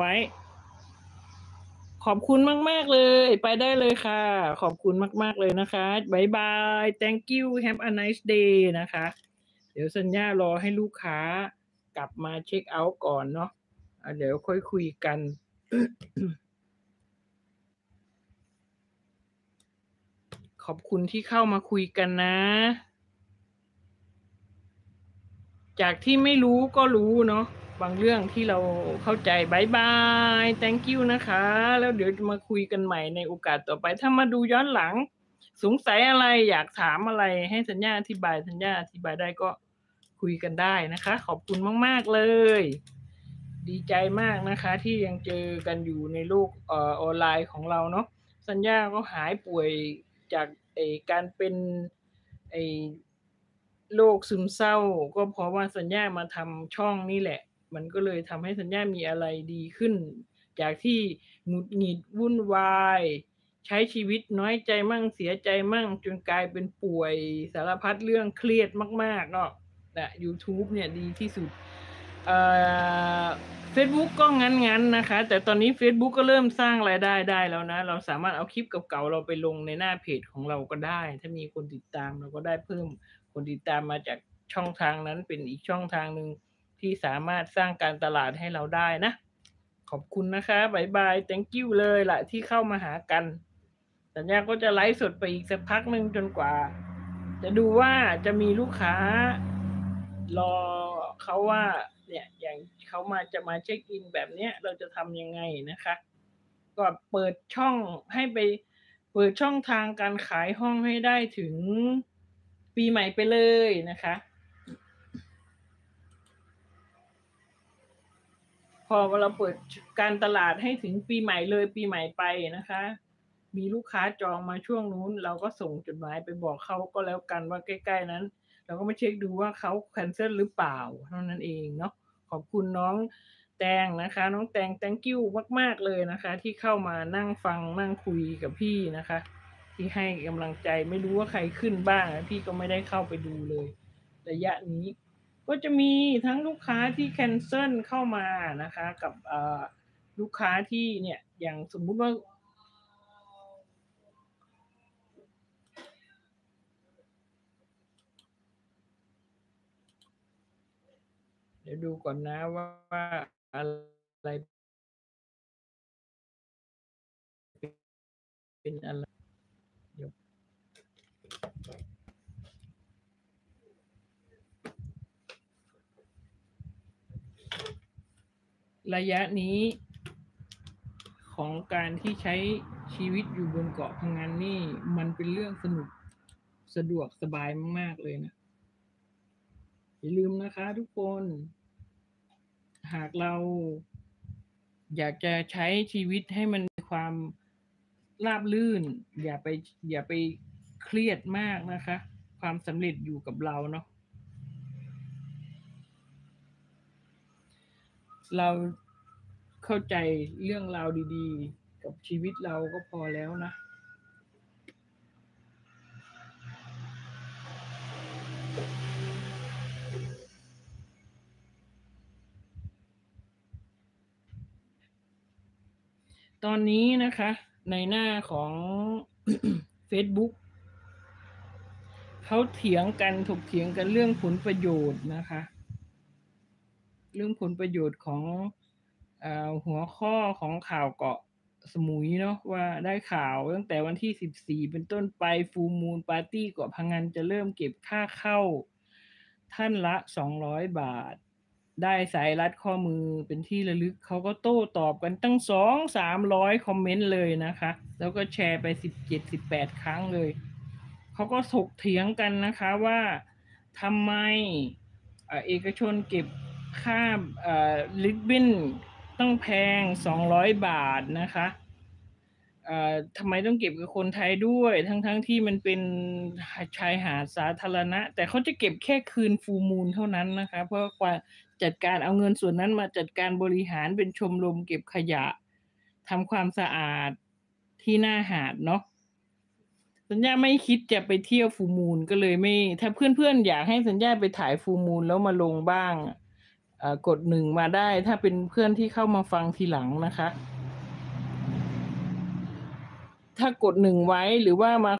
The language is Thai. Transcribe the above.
ไว้ ขอบคุณมาก ๆ เลย ไปได้เลยค่ะ ขอบคุณมาก ๆ เลยนะคะบายบาย thank you have a nice day นะคะ เดี๋ยวสัญญารอให้ลูกค้ากลับมาเช็คเอาท์ก่อนเนาะะเดี๋ยวค่อยคุยกันขอบคุณที่เข้ามาคุยกันนะ จากที่ไม่รู้ก็รู้เนาะ บางเรื่องที่เราเข้าใจบายบาย thank you นะคะ แล้วเดี๋ยวมาคุยกันใหม่ในโอกาสต่อไป ถ้ามาดูย้อนหลัง สงสัยอะไรอยากถามอะไรให้สัญญาอธิบายสัญญาอธิบายได้ก็คุยกันได้นะคะ ขอบคุณมาก ๆ เลย ดีใจมากนะคะ ที่ยังเจอกันอยู่ในโลกออออนไลน์ของเราเนาะสัญญาก็หายป่วยจากไอการเป็นไอโรคซึมเศร้า ก็เพราะว่าสัญญามาทำช่องนี่แหละ มันก็เลยทำให้สัญญามีอะไรดีขึ้น จากที่หงุดหงิดวุ่นวาย ใช้ชีวิตน้อยใจมั่งเสียใจมั่ง จนกลายเป็นป่วยสารพัดเรื่องเครียดมากๆเนาะนะ YouTube เนี่ยดีที่สุดเอ่อ Facebook ก็งั้นๆนะคะ แต่ตอนนี้ Facebook ก็เริ่มสร้างรายได้ได้แล้วนะ เราสามารถเอาคลิปเก่าๆเราไปลงในหน้าเพจของเราก็ได้ ถ้ามีคนติดตามเราก็ได้เพิ่มคนติดตามมาจากช่องทางนั้นเป็นอีกช่องทางหนึ่ง ที่สามารถสร้างการตลาดให้เราได้นะ ขอบคุณนะคะบายบาย thank you เลยละที่เข้ามาหากัน สัญญาก็จะไลฟ์สดไปอีกสักพักหนึ่งจนกว่า จะดูว่าจะมีลูกค้า รอเขาว่าเนี่ยอย่างเขามาจะมาเช็คอินแบบเนี้ยเราจะทำยังไงนะคะ ก็เปิดช่องให้ไป เปิดช่องทางการขายห้องให้ได้ถึงปีใหม่ไปเลยนะคะ พอเราเปิดการตลาดให้ถึงปีใหม่เลยปีใหม่ไปนะคะ มีลูกค้าจองมาช่วงนู้น เราก็ส่งจดหมายไปบอกเขาก็แล้วกันว่าใกล้ ๆ นั้น เราก็มาเช็คดูว่าเขาแคนเซิลหรือเปล่าเท่านั้นเองเนาะขอบคุณน้องแตงนะคะ น้องแตง thank you มาก ๆ เลยนะคะ ที่เข้ามานั่งฟังนั่งคุยกับพี่นะคะ ที่ให้กำลังใจไม่รู้ว่าใครขึ้นบ้าง พี่ก็ไม่ได้เข้าไปดูเลย ระยะนี้ ก็จะมีทั้งลูกค้าที่แคนเซิลเข้ามานะคะ กับเออลูกค้าที่เนี่ยอย่างสมมุติว่า เดี๋ยวดูก่อนนะว่าอะไร เป็นอะไรเดี๋ยว ระยะนี้ของการที่ใช้ชีวิตอยู่บนเกาะพังงานนี่ มันเป็นเรื่องสนุกสะดวกสบายมาก ๆ เลยนะ อย่าลืมนะคะทุกคน หากเราอยากจะใช้ชีวิตให้มันมีความราบรื่น อย่าไปอย่าไปเครียดมากนะคะ ความสำเร็จอยู่กับเราเนาะ เราเข้าใจเรื่องราวดีๆ กับชีวิตเราก็พอแล้วนะ ตอนนี้นะคะ ในหน้าของ Facebook เขาเถียงกันถกเถียงกันเรื่องผลประโยชน์นะคะ เรื่องผลประโยชน์ของอหัวข้อของข่าวเกาะสมุยเนาะว่าได้ข่าวตั้งแต่วันที่ 14 เป็นต้นไปฟูมูลปาร์ตี้เกาะพังงานจะเริ่มเก็บค่าเข้า ท่านละ 200 บาท ได้สายรัดข้อมือเป็นที่ระลึกเขาก็โต้ตอบกันตั้งสองสามร้อยคอมเมนต์เลยนะคะ แล้วก็แชร์ไปสิบเจ็ดสิบแปดครั้งเลยเขาก็ถกเถียงกันนะคะว่าทำไมเอกชนเก็บ ค่าลิบบินต้องแพงสองร้อยบาทนะคะทำไมต้องเก็บกับคนไทยด้วย ทั้งๆทที่มันเป็นชายหาดสาธารณะ แต่เขาจะเก็บแค่คืนฟูมูลเท่านั้นนะคะ เพราะว่าจัดการเอาเงินส่วนนั้นมาจัดการบริหารเป็นชมรมเก็บขยะทำความสะอาดที่หน้าหาดเนาะสัญญาไม่คิดจะไปเที่ยวฟูมูลก็เลยไม่ ถ้าเพื่อนๆอยากให้สัญญาไปถ่ายฟูมูลแล้วมาลงบ้าง กดหนึ่งมาได้ถ้าเป็นเพื่อนที่เข้ามาฟังทีหลังนะคะ ถ้ากดหนึ่งไว้หรือว่ามา